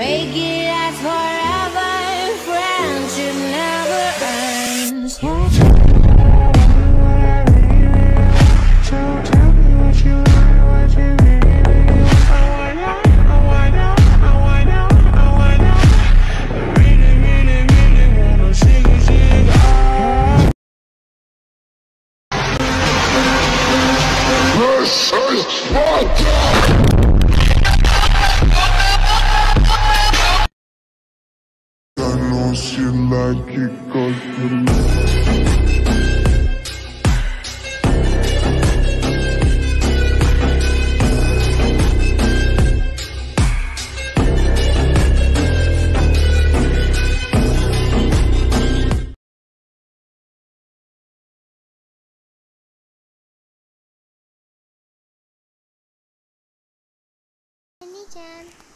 Make it last forever. Friendship never ends. So tell me what you want. I wanna, I wanna, I wanna, I wanna. I really, really, really wanna it. Oh. This is my Sparta! Cause like it, cause you like it Can.